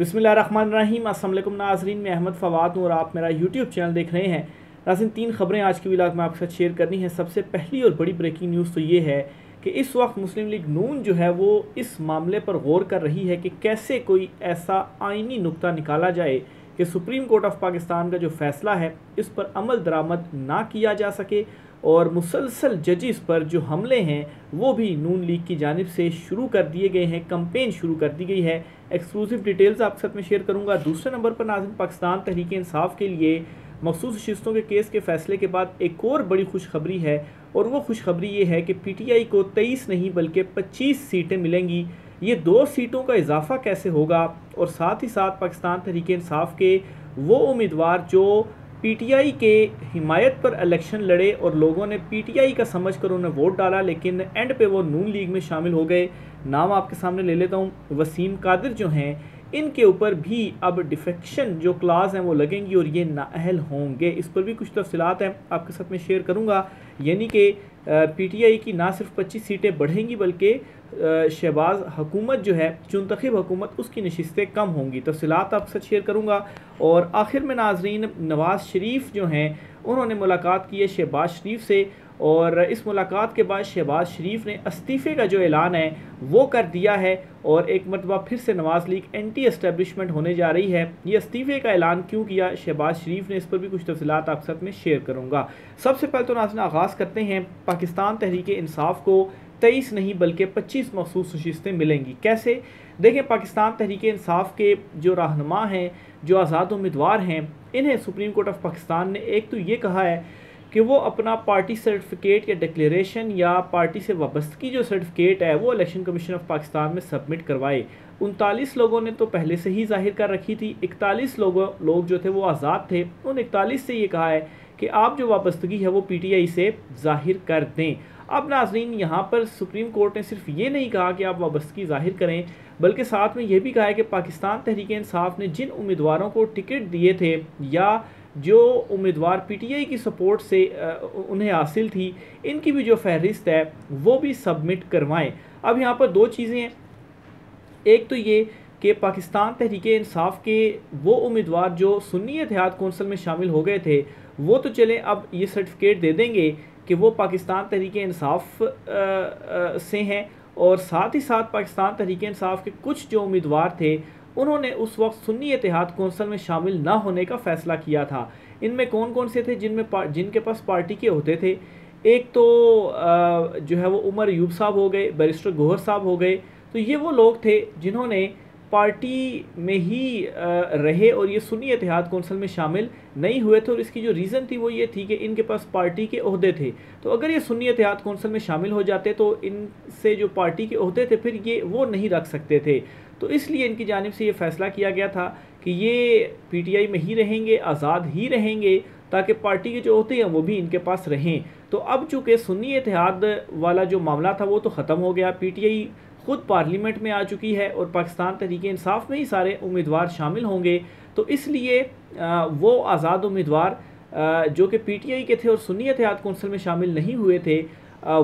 بسم اللہ الرحمن الرحیم۔ السلام علیکم ناظرین، میں احمد فواد ہوں اور آپ میرا یوٹیوب چینل دیکھ رہے ہیں۔ ناظرین، تین خبریں آج کی ولاگ میں آپ کے ساتھ شیئر کرنی ہیں۔ سب سے پہلی اور بڑی بریکنگ نیوز تو یہ ہے کہ اس وقت مسلم لیگ نون جو ہے وہ اس معاملے پر غور کر رہی ہے کہ کیسے کوئی ایسا آئینی نقطہ نکالا جائے کہ سپریم کورٹ آف پاکستان کا جو فیصلہ ہے اس پر عمل درآمد نہ کیا جا سکے۔ اور مسلسل ججز پر جو حملے ہیں، وہ بھی نون لیگ کی جانب سے شروع کر دیے گئے ہیں، کمپین شروع کر دی گئی ہے۔ ایکسکلوسیو ڈیٹیلز آپ کے ساتھ میں شیئر کروں گا۔ دوسرے نمبر پر ناظرین، پاکستان تحریک انصاف کے لیے مخصوص شستوں کے کیس کے فیصلے کے بعد ایک اور بڑی خوشخبری ہے۔ اور وہ خوشخبری یہ ہے کہ پی ٹی آئی کو تیئیس نہیں بلکہ پچیس سیٹیں ملیں گی۔ یہ دو سیٹوں کا اضافہ کیسے ہوگا؟ اور ساتھ ہی ساتھ پاکستان تحریک انصاف کے وہ امیدوار جو پی ٹی آئی کے حمایت پر الیکشن لڑے اور لوگوں نے پی ٹی آئی کا سمجھ کر انہیں ووٹ ڈالا، لیکن اینڈ پہ وہ نون لیگ میں شامل ہو گئے۔ نام آپ کے سامنے لے لیتا ہوں۔ وسیم قادر جو ہیں، ان کے اوپر بھی اب ڈیفیکشن جو کلاز ہیں وہ لگیں گی اور یہ نااہل ہوں گے۔ اس پر بھی کچھ تفصیلات ہیں، آپ کے ساتھ میں شیئر کروں گا۔ یعنی کہ پی ٹی آئی کی نہ صرف پچیس سیٹیں بڑھیں گی، بلکہ شہباز، حکومت جو ہے چنتخب حکومت، اس کی نشستیں کم ہوں گی۔ تفصیلات آپ سے شیئر کروں گا۔ اور آخر میں ناظرین، نواز شریف جو ہیں، انہوں نے ملاقات کی ہے شہباز شریف سے۔ اور اس ملاقات کے بعد شہباز شریف نے استعفے کا جو اعلان ہے، وہ کر دیا ہے۔ اور ایک مرتبہ پھر سے نواز لیگ اینٹی اسٹیبلشمنٹ ہونے جا رہی ہے۔ یہ استعفے کا اعلان کیوں کیا؟ شہباز شریف نے اس پر بھی کچھ تفصیلات آپ ساتھ میں شیئر کروں گا۔ سب سے پہلے تو ناظرین، آغاز کرتے ہیں پاکستان تحریک انصاف کو۔ تیئیس نہیں بلکہ پچیس مخصوص نشستیں ملیں گی۔ کیسے؟ دیکھیں پاکستان تحریک انصاف کے جو رہنما ہیں، جو آزاد امیدوار ہیں، انہیں سپریم کورٹ آف پاکستان نے ایک تو یہ کہا ہے کہ وہ اپنا پارٹی سرٹیفکیٹ یا ڈکلیریشن یا پارٹی سے وابستگی جو سرٹیفکیٹ ہے، وہ الیکشن کمیشن آف پاکستان میں سبمٹ کروائے۔ انتالیس لوگوں نے تو پہلے سے ہی ظاہر کر رکھی تھی۔ اکتالیس لوگوں، لوگ جو تھے وہ آزاد تھے۔ ان اکتالیس سے یہ کہا ہے کہ آپ جو وابستگی ہے، وہ پی ٹی آئی سے ظاہر کر دیں۔ اب ناظرین، یہاں پر سپریم کورٹ نے صرف یہ نہیں کہا کہ آپ وابستگی ظاہر کریں، بلکہ ساتھ میں یہ بھی کہا ہے کہ پاکستان تحریک انصاف نے جن امیدواروں کو ٹکٹ دیے تھے یا جو امیدوار پی ٹی آئی کی سپورٹ سے انہیں حاصل تھی، ان کی بھی جو فہرست ہے، وہ بھی سبمٹ کروائیں۔ اب یہاں پر دو چیزیں ہیں۔ ایک تو یہ کہ پاکستان تحریک انصاف کے وہ امیدوار جو سنی اتحاد کونسل میں شامل ہو گئے تھے، وہ تو چلیں، اب یہ سرٹیفکیٹ دے دیں گے۔ کہ وہ پاکستان تحریک انصاف سے ہیں اور ساتھ ہی ساتھ پاکستان تحریک انصاف کے کچھ جو امیدوار تھے، انہوں نے اس وقت سنی اتحاد کونسل میں شامل نہ ہونے کا فیصلہ کیا تھا۔ ان میں کون کون سے تھے جن میں جن کے پاس پارٹی کے ہوتے تھے؟ ایک تو جو ہے وہ عمر ایوب صاحب ہو گئے، بیرسٹر گوہر صاحب ہو گئے۔ تو یہ وہ لوگ تھے جنہوں نے پارٹی میں ہی رہے اور یہ سنی اتحاد کونسل میں شامل نہیں ہوئے تھے اور اس کی جو ریزن تھی وہ یہ تھی کہ ان کے پاس پارٹی کے عہدے تھے۔ تو اگر یہ سنی اتحاد کونسل میں شامل ہو جاتے تو ان سے جو پارٹی کے عہدے تھے پھر یہ وہ نہیں رکھ سکتے تھے۔ تو اس لیے ان کی جانب سے یہ فیصلہ کیا گیا تھا کہ یہ پی ٹی آئی میں ہی رہیں گے، آزاد ہی رہیں گے تاکہ پارٹی کے جو عہدے ہیں وہ بھی ان کے پاس رہیں۔ تو اب چونکہ سنی اتحاد والا جو معاملہ تھا وہ تو ختم ہو گیا، پی ٹی آئی خود پارلیمنٹ میں آ چکی ہے اور پاکستان تحریک انصاف میں ہی سارے امیدوار شامل ہوں گے۔ تو اس لیے وہ آزاد امیدوار جو کہ پی ٹی آئی کے تھے اور سنی اتحاد کونسل میں شامل نہیں ہوئے تھے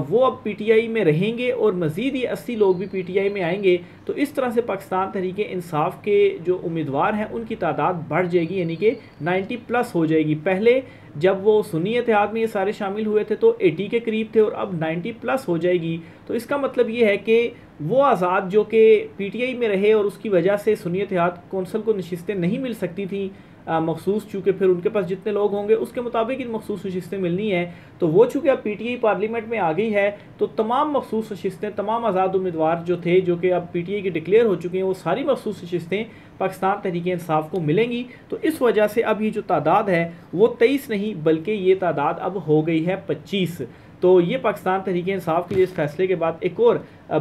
وہ اب پی ٹی آئی میں رہیں گے اور مزید یہ اسی لوگ بھی پی ٹی آئی میں آئیں گے۔ تو اس طرح سے پاکستان تحریک انصاف کے جو امیدوار ہیں، ان کی تعداد بڑھ جائے گی یعنی کہ نائنٹی پلس ہو جائے گی۔ پہلے جب وہ سنی اتحاد میں یہ سارے شامل ہوئے تھے تو ایٹی کے قریب تھے اور اب نائنٹی پلس ہو جائے گی۔ تو اس کا مطلب یہ ہے کہ وہ آزاد جو کہ پی ٹی آئی میں رہے اور اس کی وجہ سے سنی اتحاد کونسل کو نشستیں نہیں مل سکتی تھیں مخصوص چونکہ پھر ان کے پاس جتنے لوگ ہوں گے اس کے مطابق ان مخصوص نشستیں ملنی ہیں۔ تو وہ چونکہ اب پی ٹی آئی پارلیمنٹ میں آ گئی ہے، تو تمام مخصوص نشستیں، تمام آزاد امیدوار جو تھے، جو کہ اب P T I key declare ہو چکی ہیں، وہ ساری مخصوص نشستیں پاکستان تحریک انصاف کو ملیں گی۔ تو اس وجہ سے اب یہ جو تعداد ہے، وہ تیئیس نہیں، بلکہ یہ تعداد اب ہو گئی ہے پچیس۔ تو یہ پاکستان تحریک انصاف کے لیے اس فیصلے کے بعد ایک اور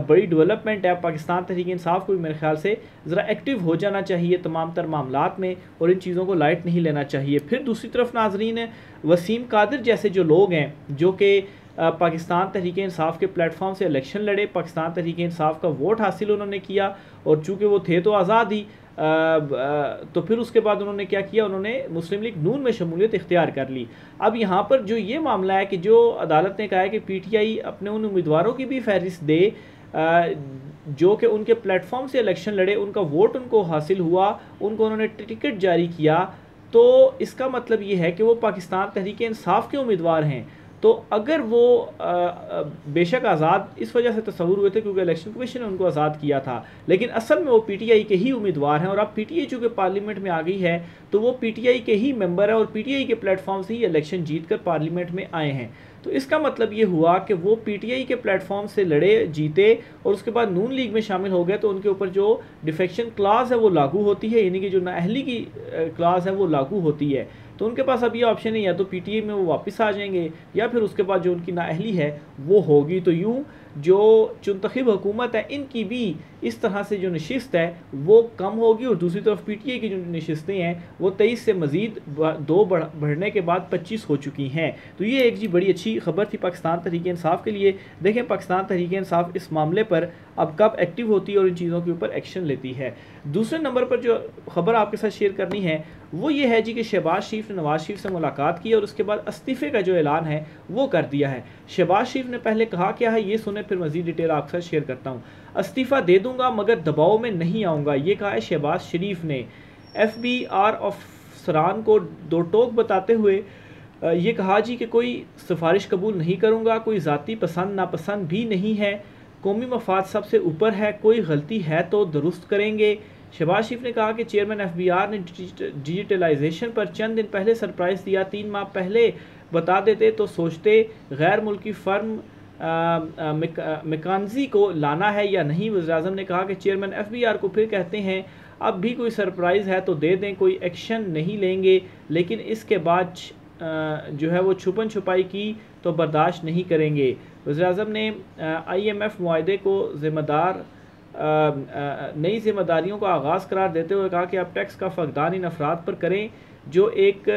بڑی ڈیولپمنٹ ہے۔ پاکستان تحریک انصاف کو بھی میرے خیال سے ذرا ایکٹیو ہو جانا چاہیے تمام تر معاملات میں اور ان چیزوں کو لائٹ نہیں لینا چاہیے۔ پھر دوسری طرف ناظرین، وسیم قادر جیسے جو لوگ ہیں، جو کہ پاکستان تحریک انصاف کے پلیٹ فارم سے الیکشن لڑے، پاکستان تحریک انصاف کا ووٹ حاصل انہوں نے کیا اور چونکہ وہ تھے تو آزاد ہی تو پھر اس کے بعد انہوں نے کیا کیا؟ انہوں نے مسلم لیگ نون میں شمولیت اختیار کر لی۔ اب یہاں پر جو یہ معاملہ ہے کہ جو عدالت نے کہا ہے کہ پی ٹی آئی اپنے ان امیدواروں کی بھی فہرست دے جو کہ ان کے پلیٹ فارم سے الیکشن لڑے، ان کا ووٹ ان کو حاصل ہوا، ان کو انہوں نے ٹکٹ جاری کیا، تو اس کا مطلب یہ ہے کہ وہ پاکستان تحریک انصاف کے امیدوار ہیں۔ تو اگر وہ بے شک آزاد اس وجہ سے تصور ہوئے تھے کیونکہ الیکشن کمیشن نے ان کو آزاد کیا تھا، لیکن اصل میں وہ پی ٹی آئی کے ہی امیدوار ہیں اور اب پی ٹی آئی چونکہ پارلیمنٹ میں آ گئی ہے، تو وہ پی ٹی آئی کے ہی ممبر ہیں اور پی ٹی آئی کے پلیٹ فارم سے ہی الیکشن جیت کر پارلیمنٹ میں آئے ہیں۔ تو اس کا مطلب یہ ہوا کہ وہ پی ٹی آئی کے پلیٹ فارم سے لڑے، جیتے اور اس کے بعد نون لیگ میں شامل ہو گئے، تو ان کے اوپر جو ڈیفیکشن کلاس ہے وہ لاگو ہوتی ہے یعنی کہ جو نااہلی کی کلاس ہے وہ لاگو ہوتی ہے۔ تو ان کے پاس اب یہ آپشن نہیں ہے، تو پی ٹی اے میں وہ واپس آ جائیں گے، یا پھر اس کے بعد جو ان کی نااہلی ہے وہ ہوگی۔ تو یوں جو چنتخب حکومت ہے، ان کی بھی اس طرح سے جو نشست ہے، وہ کم ہوگی۔ اور دوسری طرف پی ٹی اے کی جو نشستیں ہیں، وہ تیئیس سے مزید دو بڑھنے کے بعد پچیس ہو چکی ہیں۔ تو یہ ایک جی بڑی اچھی خبر تھی پاکستان تحریک انصاف کے لیے۔ دیکھیں پاکستان تحریک انصاف اس معاملے پر اب کب ایکٹیو ہوتی ہے اور ان چیزوں کے اوپر ایکشن لیتی ہے۔ دوسرے نمبر پر جو خبر آپ کے ساتھ شیئر کرنی ہے، وہ یہ ہے جی کہ شہباز شریف نے نواز شریف سے ملاقات کی اور اس کے بعد استعفے کا جو اعلان ہے، وہ کر دیا ہے۔ شہباز شریف نے پہلے کہا کیا ہے، یہ سنیں، پھر مزید ڈیٹیل آپ کے ساتھ شیئر کرتا ہوں۔ استعفیٰ دے دوں گا، مگر دباؤ میں نہیں آؤں گا۔ یہ کہا ہے شہباز شریف نے۔ ایف بی آر افسران کو دو ٹوک بتاتے ہوئے یہ کہا جی کہ کوئی سفارش قبول نہیں کروں گا، کوئی ذاتی پسند، ناپسند بھی نہیں ہے۔ قومی مفاد سب سے اوپر ہے، کوئی غلطی ہے تو درست کریں گے۔ شہباز شریف نے کہا کہ چیئرمین ایف بی آر نے ڈیجیٹلائزیشن پر چند دن پہلے سرپرائز دیا۔ تین ماہ پہلے بتا دیتے تو سوچتے غیر ملکی فرم مکانزی کو لانا ہے یا نہیں۔ وزیر اعظم نے کہا کہ چیئرمین ایف بی آر کو پھر کہتے ہیں، اب بھی کوئی سرپرائز ہے تو دے دیں، کوئی ایکشن نہیں لیں گے۔ لیکن اس کے بعد جو ہے وہ چھپن چھپائی کی تو برداشت نہیں کریں گے۔ وزیر اعظم نے آئی ایم ایف معاہدے کو ذمہ دار نئی ذمہ داریوں کا آغاز قرار دیتے ہوئے کہا کہ آپ ٹیکس کا فقدان ان افراد پر کریں، جو ایک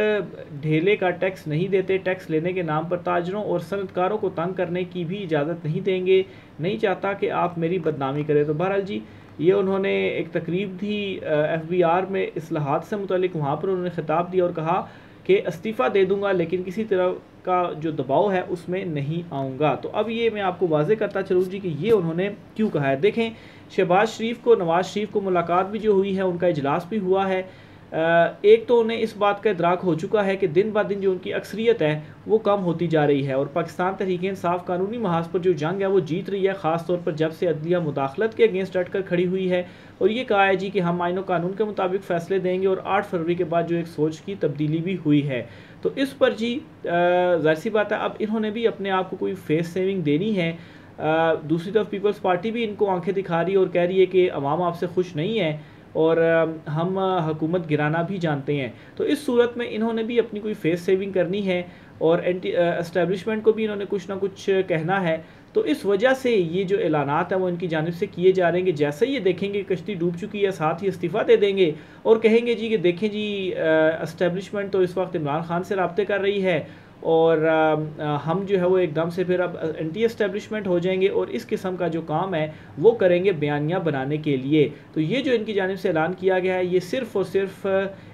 ڈھیلے کا ٹیکس نہیں دیتے، ٹیکس لینے کے نام پر تاجروں اور صنعتکاروں کو تنگ کرنے کی بھی اجازت نہیں دیں گے، نہیں چاہتا کہ آپ میری بدنامی کریں۔ تو بہرحال جی یہ انہوں نے ایک تقریب تھی ایف بی آر میں اصلاحات سے متعلق، وہاں پر انہوں نے خطاب دیا اور کہا کہ استعفیٰ دے دوں گا لیکن کسی طرح کا جو دباؤ ہے اس میں نہیں آؤں گا۔ تو اب یہ میں آپ کو واضح کرتا چلوں جی کہ یہ انہوں نے کیوں کہا ہے۔ دیکھیں، شہباز شریف کو، نواز شریف کو ملاقات بھی جو ہوئی ہے، ان کا اجلاس بھی ہوا ہے۔ ایک تو انہیں اس بات کا ادراک ہو چکا ہے کہ دن بہ دن جو ان کی اکثریت ہے، وہ کم ہوتی جا رہی ہے اور پاکستان تحریک انصاف قانونی محاذ پر جو جنگ ہے، وہ جیت رہی ہے، خاص طور پر جب سے عدلیہ مداخلت کے اگینسٹ ڈٹ کر کھڑی ہوئی ہے۔ اور یہ کہا ہے جی کہ ہم آئین و قانون کے مطابق فیصلے دیں گے اور آٹھ فروری کے بعد جو ایک سوچ کی تبدیلی بھی ہوئی ہے۔ تو اس پر جی ظاہر سی بات ہے، اب انہوں نے بھی اپنے آپ کو کوئی فیس سیونگ دینی ہے۔ دوسری طرف پیپلز پارٹی بھی ان کو آنکھیں دکھا رہی ہے اور کہہ رہی ہے کہ عوام آپ سے خوش نہیں ہے۔ اور ہم حکومت گرانا بھی جانتے ہیں۔ تو اس صورت میں انہوں نے بھی اپنی کوئی فیس سیونگ کرنی ہے اور اینٹی اسٹیبلشمنٹ کو بھی انہوں نے کچھ نہ کچھ کہنا ہے۔ تو اس وجہ سے یہ جو اعلانات ہیں وہ ان کی جانب سے کیے جا رہے ہیں کہ جیسے یہ دیکھیں گے کشتی ڈوب چکی ہے، ساتھ ہی استعفیٰ دے دیں گے اور کہیں گے جی کہ دیکھیں جی اسٹیبلشمنٹ تو اس وقت عمران خان سے رابطے کر رہی ہے۔ اور ہم جو ہے وہ ایک دم سے پھر اب انٹی اسٹیبلشمنٹ ہو جائیں گے اور اس قسم کا جو کام ہے وہ کریں گے بیانیاں بنانے کے لیے۔ تو یہ جو ان کی جانب سے اعلان کیا گیا ہے، یہ صرف اور صرف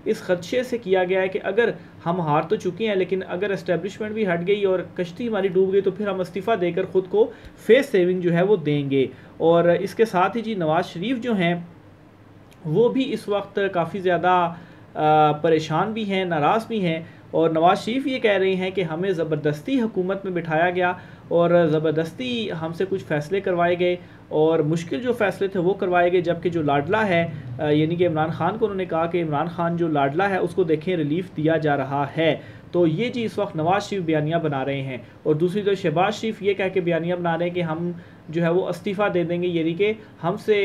اس خدشے سے کیا گیا ہے کہ اگر ہم ہار تو چکے ہیں، لیکن اگر اسٹیبلشمنٹ بھی ہٹ گئی اور کشتی ہماری ڈوب گئی تو پھر ہم استعفیٰ دے کر خود کو فیس سیونگ جو ہے وہ دیں گے۔ اور اس کے ساتھ ہی جی نواز شریف جو ہیں، وہ بھی اس وقت کافی زیادہ پریشان بھی ہیں، ناراض بھی ہیں۔ اور نواز شریف یہ کہہ رہی ہیں کہ ہمیں زبردستی حکومت میں بٹھایا گیا اور زبردستی ہم سے کچھ فیصلے کروائے گئے اور مشکل جو فیصلے تھے وہ کروائے گئے، جبکہ جو لاڈلا ہے یعنی کہ عمران خان کو انہوں نے کہا کہ عمران خان جو لاڈلا ہے، اس کو دیکھیں ریلیف دیا جا رہا ہے۔ تو یہ جی اس وقت نواز شریف بیانیاں بنا رہے ہیں۔ اور دوسری طرف شہباز شریف یہ کہہ کے بیانیاں بنا رہے ہیں کہ ہم جو ہے وہ استعفیٰ دے دیں گے یعنی کہ ہم سے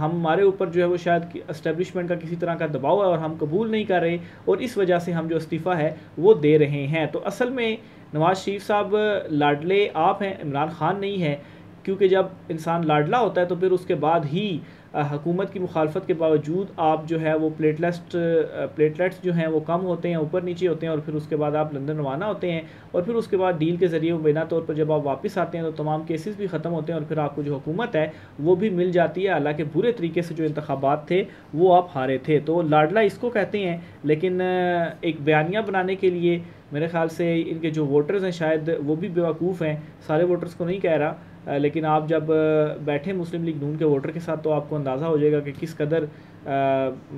ہمارے اوپر جو ہے وہ شاید اسٹیبلشمنٹ کا کسی طرح کا دباؤ ہے اور ہم قبول نہیں کر رہے اور اس وجہ سے ہم جو استعفیٰ ہے وہ دے رہے ہیں۔ تو اصل میں نواز شریف صاحب لاڈلے آپ ہیں، عمران خان نہیں ہے کیونکہ جب انسان لاڈلا ہوتا ہے تو پھر اس کے بعد ہی حکومت کی مخالفت کے باوجود آپ جو ہے وہ پلیٹلسٹ پلیٹلیٹس جو ہیں وہ کم ہوتے ہیں، اوپر نیچے ہوتے ہیں اور پھر اس کے بعد آپ لندن روانہ ہوتے ہیں اور پھر اس کے بعد ڈیل کے ذریعے بنا طور پر جب آپ واپس آتے ہیں تو تمام کیسز بھی ختم ہوتے ہیں اور پھر آپ کو جو حکومت ہے وہ بھی مل جاتی ہے۔ حالانکہ برے طریقے سے جو انتخابات تھے وہ آپ ہارے تھے۔ تو لاڈلا اس کو کہتے ہیں، لیکن ایک بیانیہ بنانے کے لیے میرے خیال سے ان کے جو ووٹرز ہیں شاید وہ بھی بیوقوف ہیں۔ سارے ووٹرز کو نہیں کہہ رہا۔ لیکن آپ جب بیٹھے مسلم لیگ نون کے ووٹر کے ساتھ تو آپ کو اندازہ ہو جائے گا کہ کس قدر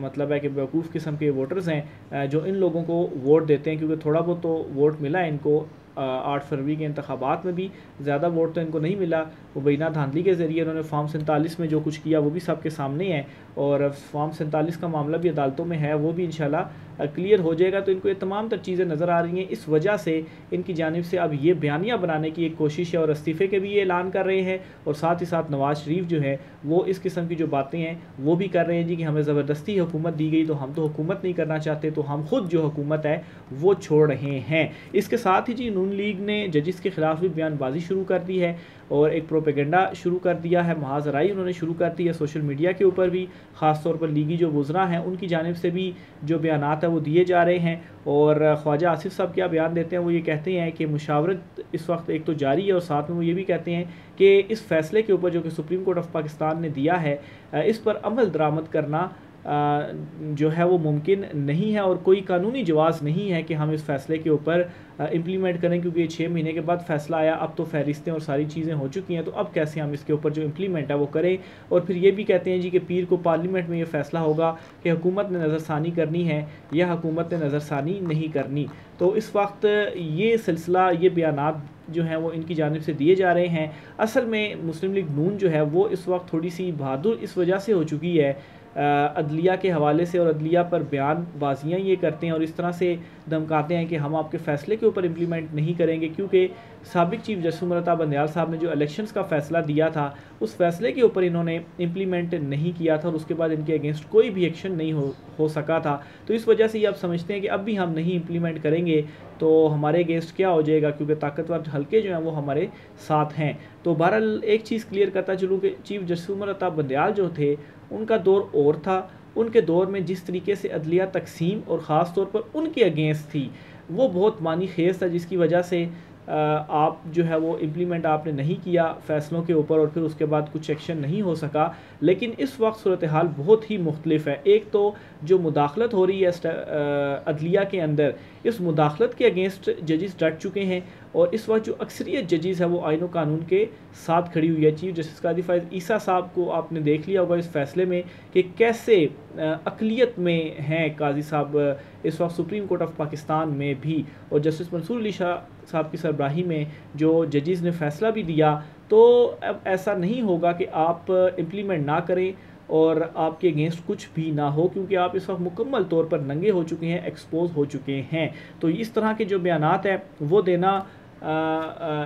مطلب ہے کہ بیوقوف قسم کے ووٹرز ہیں جو ان لوگوں کو ووٹ دیتے ہیں، کیونکہ تھوڑا بہت تو ووٹ ملا ہے ان کو آٹھ فروری کے انتخابات میں بھی، زیادہ ووٹ تو ان کو نہیں ملا۔ وہ بینہ دھاندلی کے ذریعے انہوں نے فارم سینتالیس میں جو کچھ کیا وہ بھی سب کے سامنے ہے اور فارم سینتالیس کا معاملہ بھی عدالتوں میں ہے، وہ بھی انشاءاللہ کلیئر ہو جائے گا تو ان کو یہ تمام تر چیزیں نظر آ رہی ہیں۔ اس وجہ سے ان کی جانب سے اب یہ بیانیہ بنانے کی ایک کوشش ہے اور استعفے کے بھی یہ اعلان کر رہے ہیں اور ساتھ ہی ساتھ نواز شریف جو ہے وہ اس قسم کی جو باتیں ہیں وہ بھی کر رہے ہیں جی کہ ہمیں زبردستی حکومت دی گئی تو ہم تو حکومت نہیں کرنا چاہتے تو ہم خود جو حکومت ہے وہ چھوڑ رہے ہیں۔ اس کے ساتھ ہی جی نون لیگ نے ججز کے خلاف بھی بیان بازی شروع کر دی ہے۔ اور ایک پروپیگنڈا شروع کر دیا ہے محاذرائی انہوں نے شروع کر دی ہے سوشل میڈیا کے اوپر بھی، خاص طور پر لیگی جو وزراء ہیں، ان کی جانب سے بھی جو بیانات ہیں وہ دیے جا رہے ہیں۔ اور خواجہ آصف صاحب کیا بیان دیتے ہیں؟ وہ یہ کہتے ہیں کہ مشاورت اس وقت ایک تو جاری ہے اور ساتھ میں وہ یہ بھی کہتے ہیں کہ اس فیصلے کے اوپر جو کہ سپریم کورٹ آف پاکستان نے دیا ہے، اس پر عمل درآمد کرنا جو ہے وہ ممکن نہیں ہے اور کوئی قانونی جواز نہیں ہے کہ ہم اس فیصلے کے اوپر امپلیمنٹ کریں کیونکہ یہ چھ مہینے کے بعد فیصلہ آیا، اب تو فہرستیں اور ساری چیزیں ہو چکی ہیں، تو اب کیسے ہم اس کے اوپر جو امپلیمنٹ ہے وہ کریں؟ اور پھر یہ بھی کہتے ہیں جی کہ پیر کو پارلیمنٹ میں یہ فیصلہ ہوگا کہ حکومت نے نظر ثانی کرنی ہے یا حکومت نے نظر ثانی نہیں کرنی۔ تو اس وقت یہ سلسلہ، یہ بیانات جو ہیں وہ ان کی جانب سے دیے جا رہے ہیں۔ اصل میں مسلم لیگ نون جو ہے وہ اس وقت تھوڑی سی بہادر اس وجہ سے ہو چکی ہے عدلیہ کے حوالے سے اور عدلیہ پر بیان بازیاں یہ کرتے ہیں اور اس طرح سے دھمکاتے ہیں کہ ہم آپ کے فیصلے کے اوپر امپلیمنٹ نہیں کریں گے کیونکہ سابق چیف جسٹس مرتا بندیال صاحب نے جو الیکشنز کا فیصلہ دیا تھا، اس فیصلے کے اوپر انہوں نے امپلیمنٹ نہیں کیا تھا اور اس کے بعد ان کے اگینسٹ کوئی بھی ایکشن نہیں ہو ہو سکا تھا۔ تو اس وجہ سے یہ آپ سمجھتے ہیں کہ اب بھی ہم نہیں امپلیمنٹ کریں گے، تو ہمارے اگینسٹ کیا ہو جائے گا؟ کیونکہ طاقتور حلقے جو ہیں وہ ہمارے ساتھ ہیں۔ تو بہرحال ایک چیز کلیئر کرتا چلوں کہ چیف جسٹس مرتا بندیال جو تھے، ان کا دور اور تھا۔ ان کے دور میں جس طریقے سے عدلیہ تقسیم اور خاص طور پر ان کے اگینسٹ تھی، وہ بہت معنی خیز تھا، جس کی وجہ سے آپ جو ہے وہ امپلیمنٹ آپ نے نہیں کیا فیصلوں کے اوپر اور پھر اس کے بعد کچھ ایکشن نہیں ہو سکا۔ لیکن اس وقت صورتحال بہت ہی مختلف ہے۔ ایک تو جو مداخلت ہو رہی ہے عدلیہ کے اندر، اس مداخلت کے اگینسٹ ججز ڈٹ چکے ہیں اور اس وقت جو اکثریت ججز ہے وہ آئین و قانون کے ساتھ کھڑی ہوئی ہے چیف جسٹس قاضی فائز عیسیٰ صاحب کو آپ نے دیکھ لیا ہوگا اس فیصلے میں کہ کیسے اقلیت میں ہیں قاضی صاحب اس وقت سپریم کورٹ آف پاکستان میں بھی۔ اور جسٹس منصور علی شاہ صاحب کی سربراہی میں جو ججز نے فیصلہ بھی دیا تو اب ایسا نہیں ہوگا کہ آپ امپلیمنٹ نہ کریں اور آپ کے اگینسٹ کچھ بھی نہ ہو، کیونکہ آپ اس وقت مکمل طور پر ننگے ہو چکے ہیں ایکسپوز ہو چکے ہیں۔ تو اس طرح کے جو بیانات ہیں، وہ دینا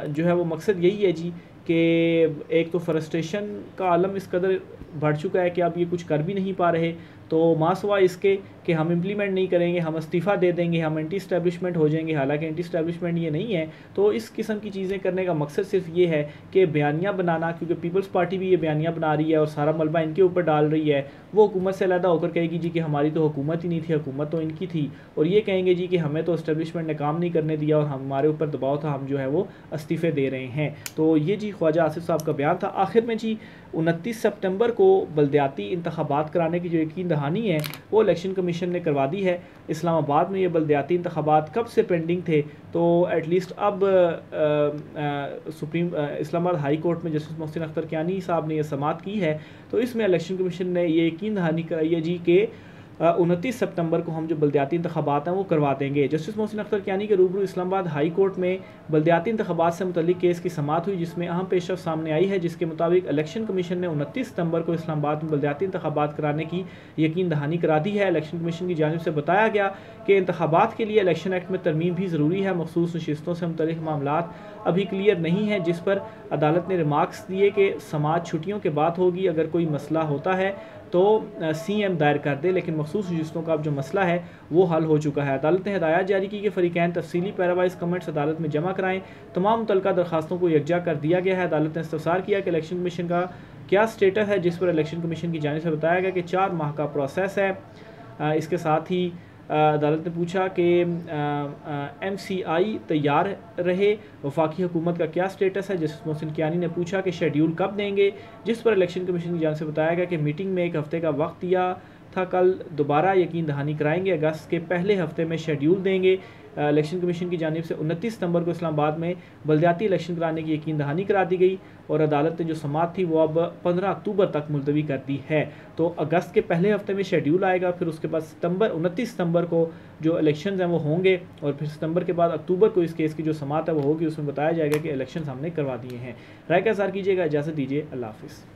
جو ہے وہ مقصد یہی ہے جی کہ ایک تو فرسٹریشن کا عالم اس قدر بڑھ چکا ہے کہ آپ یہ کچھ کر بھی نہیں پا رہے۔ تو ماسوا اس کے کہ ہم امپلیمنٹ نہیں کریں گے، ہم استعفیٰ دے دیں گے، ہم انٹی اسٹیبلشمنٹ ہو جائیں گے۔ حالانکہ انٹی اسٹیبلشمنٹ یہ نہیں ہے۔ تو اس قسم کی چیزیں کرنے کا مقصد صرف یہ ہے کہ بیانیاں بنانا، کیونکہ پیپلز پارٹی بھی یہ بیانیاں بنا رہی ہے اور سارا ملبہ ان کے اوپر ڈال رہی ہے۔ وہ حکومت سے علیحدہ ہو کر کہے گی جی کہ ہماری تو حکومت ہی نہیں تھی، حکومت تو ان کی تھی۔ اور یہ کہیں گے جی کہ ہمیں تو اسٹیبلشمنٹ نے کام نہیں کرنے دیا اور ہمارے اوپر دباؤ تھا، ہم جو ہے وہ استعفے دے رہے ہیں۔ تو یہ جی خواجہ آصف صاحب کا بیان تھا۔ آخر میں جی انتیس سپٹمبر کو بلدیاتی انتخابات کرانے کی جو یقین دہانی ہے۔ وہ الیکشن کمیشن نے کروا دی ہے۔ اسلام آباد میں یہ بلدیاتی انتخابات کب سے پینڈنگ تھے، تو ایٹ لیسٹ اب supreme Islamabad high court میں جسٹس محسن اختر کیانی صاحب نے یہ سماعت کی ہے۔ تو اس میں الیکشن کمیشن نے یہ یقین دہانی کرائی ہے جی کہ انتیس سپتمبر کو ہم جو بلدیاتی انتخابات ہیں وہ کروا دیں گے۔ جسٹس محسن اختر کیانی کے روبرو اسلام آباد ہائی کورٹ میں بلدیاتی انتخابات سے متعلق کیس کی سماعت ہوئی، جس میں اہم پیش رفت سامنے آئی ہے، جس کے مطابق الیکشن کمیشن نے انتیس ستمبر کو اسلام آباد میں بلدیاتی انتخابات کرانے کی یقین دہانی کرا دی ہے۔ الیکشن کمیشن کی جانب سے بتایا گیا کہ انتخابات کے لیے الیکشن ایکٹ میں ترمیم بھی ضروری ہے۔ مخصوص نشستوں سے متعلق معاملات ابھی کلیئر نہیں ہے جس پر عدالت نے ریمارکس دیے کہ سماج چھٹیوں کے بعد ہوگی۔ اگر کوئی مسئلہ ہوتا ہے تو سی ایم دائر کر دے، لیکن مخصوص رجسٹروں کا اب جو مسئلہ ہے، وہ حل ہو چکا ہے۔ عدالت نے ہدایات جاری کی کہ فریقین تفصیلی پیراوائز کمنٹس عدالت میں جمع کرائیں۔ تمام متعلقہ درخواستوں کو یکجا کر دیا گیا ہے۔ عدالت نے استفسار کیا کہ الیکشن کمیشن کا کیا سٹیٹس ہے، جس پر الیکشن کمیشن کی جانب سے بتایا گیا کہ چار ماہ کا پروسیس ہے۔ اس کے ساتھ ہی عدالت نے پوچھا کہ ایم سی آئی تیار رہے، وفاقی حکومت کا کیا سٹیٹس ہے؟ جسٹس محسن کیانی نے پوچھا کہ شیڈیول کب دیں گے؟ جس پر الیکشن کمیشن کی جان سے بتایا گیا کہ میٹنگ میں ایک ہفتے کا وقت دیا تھا، کل دوبارہ یقین دہانی کرائیں گے، اگست کے پہلے ہفتے میں شیڈیول دیں گے۔ الیکشن کمیشن کی جانب سے انتیس ستمبر کو اسلام آباد میں بلدیاتی الیکشن کرانے کی یقین دہانی کرا دی گئی اور عدالت نے جو سماعت تھی وہ اب پندرہ اکتوبر تک ملتوی کر دی ہے۔ تو اگست کے پہلے ہفتے میں شیڈیول آئے گا، پھر اس کے بعد ستمبر، انتیس ستمبر کو جو الیکشنز ہیں وہ ہوں گے اور پھر ستمبر کے بعد اکتوبر کو اس کیس کی جو سماعت ہے وہ ہوگی، اس میں بتایا جائے گا کہ الیکشنز ہم نے کروا دیے ہیں۔ رائے کا اظہار کیجیے گا، اجازت دیجیے۔ اللہ حافظ۔